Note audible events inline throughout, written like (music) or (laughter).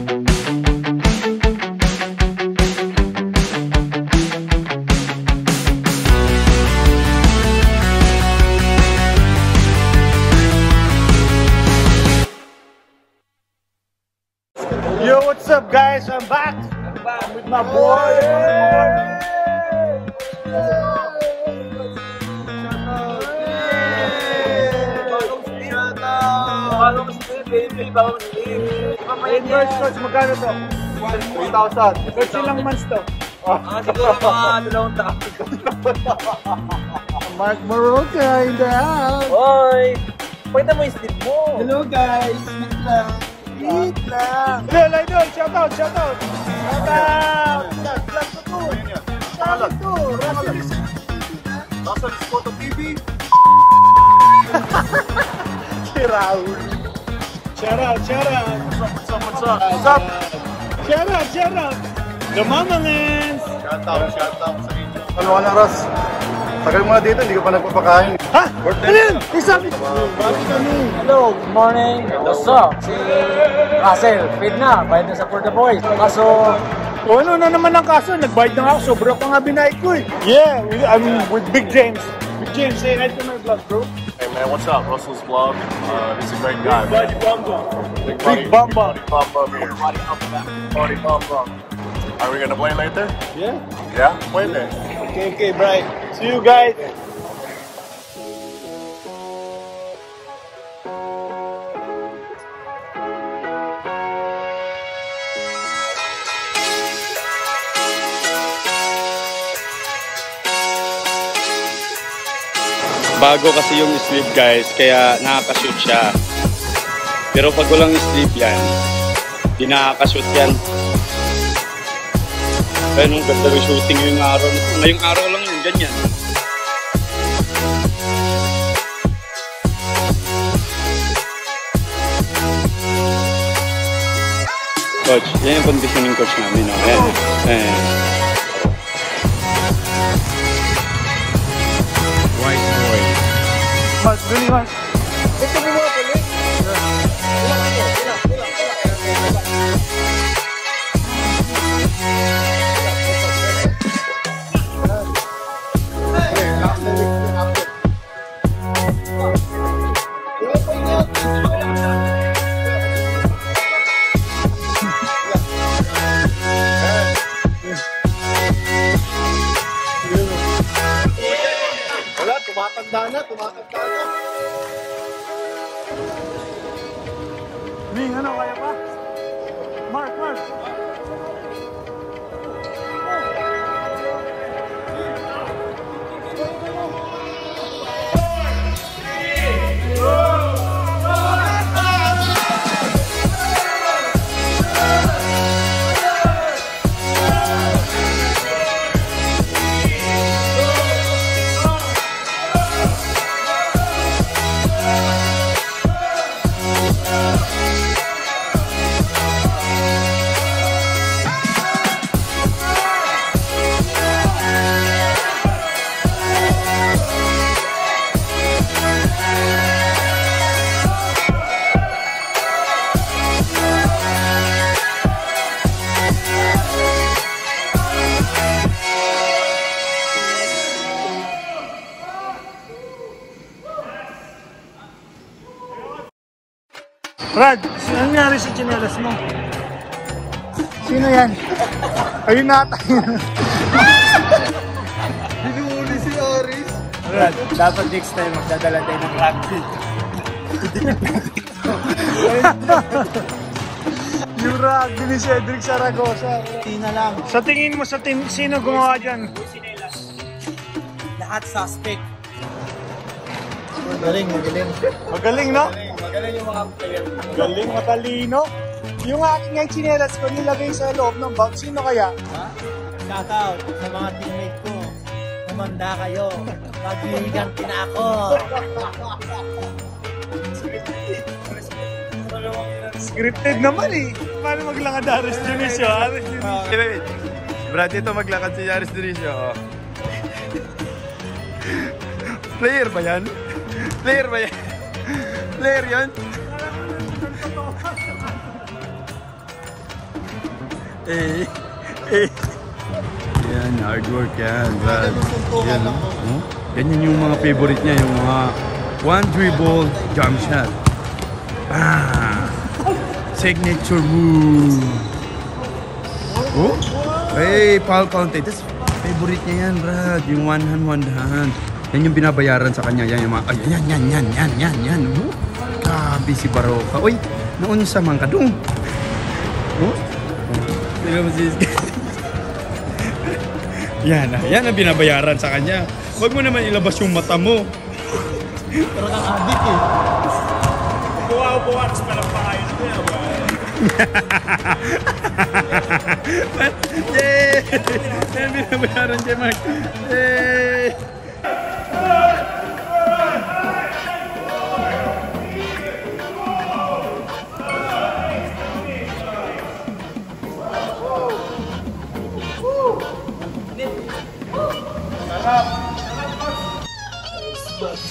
Yo, what's up guys? I'm back. I'm back with my boy. Invoice coach, magkano to? 3,000. Coach, ilang months to? Ah, siguro mga dalawang taon. Mark Maroka in the house. Hoy! Pakita mo yung slip mo. Hello guys, meet lang. Meet lang. Hello, Idol, shout out, shout out. Shout out. Vlog ko to. Out to. Russell Photo TV. Si Raul. Shout out, shout out. What's up, what's up? What's up? Shout out, shout out. The Mamangans. Shout out, shout out sa inyo. Ano ka na, Ras? Tagal mo na dito, hindi ka pa nagpapakain. Ha? Ano yun? Isabi. Kami. Hello, good morning. What's up? Si Russell, feed na. Bayad na sa for the boys. Kaso, O ano na naman ang kaso? Nagbayad na ako. Sobra pa nga binayad ko eh. Yeah, I'm with Big James. Big James, say hi to my vlog, bro. Hey man, what's up? Russell's vlog. Uh, he's a great guy. man. Big, Big Bamba. Big Bamba here. Party Bamba. Are we gonna play later? Yeah. Yeah? Pwede. Okay, okay, Brian. See you guys. Bago kasi yung sleeve guys, kaya nakakashoot siya. Pero pag walang sleeve yan, di nakakashoot yan. Kaya nung ganda ng shooting yung araw. Ngayong araw lang yun, ganyan. Coach, yan yung conditioning coach namin. No? Ayan. Ayan. Really, mas. Ito mo mga pala. Wala, tumatanda na, tumatanda na. Ming, ano, kaya pa? Mark, Brad, ano nangyari sa chinelas mo? Sino yan? Ayun na ata yun. Binuhuli si Aris. Brad, dapat next time magdadala tayo ng rugby. Yung rugby ni Cedric Saragosa. tina lang. Sa tingin mo, sa tin sino gumawa dyan? Lahat suspect. Magaling, magaling. Magaling, no? Magaling yung mga player. Galing, matalino. Yung aking nga chinelas ko nilagay sa loob ng bag, sino kaya? Shout out sa mga teammate ko. Kumanda kayo. Maghihiganti na ako. Scripted naman eh. Paano maglakad Aris Dionisio? Aris Dionisio. Brad, ito maglakad si Yaris Dionisio. Oh. Player ba yan? Player ba yan? Player yan? Eh, eh. Yan, hard work yan, Brad. Yan, no? Oh, Ganyan yung mga favorite niya, yung mga one dribble jump shot. Ah! Signature move. Oh? Hey, foul counted. Tapos favorite niya yan, Brad. Yung one hand, one hand. Yan yung binabayaran sa kanya. Yan yung mga, ay, yan, yan, yan, yan, yan, yan. Oh, grabe si Baroka. Uy, naunsa man ka dong. Oh? Tingnan mo si (laughs) Yan na, yan ang binabayaran sa kanya. Huwag mo naman ilabas yung mata mo. Pero kang adik eh. Yay! (laughs) Yan binabayaran Mark. Yay!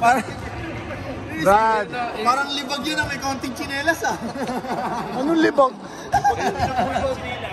Brad, parang libag yun na may konting chinelas ah. Anong libag? (laughs)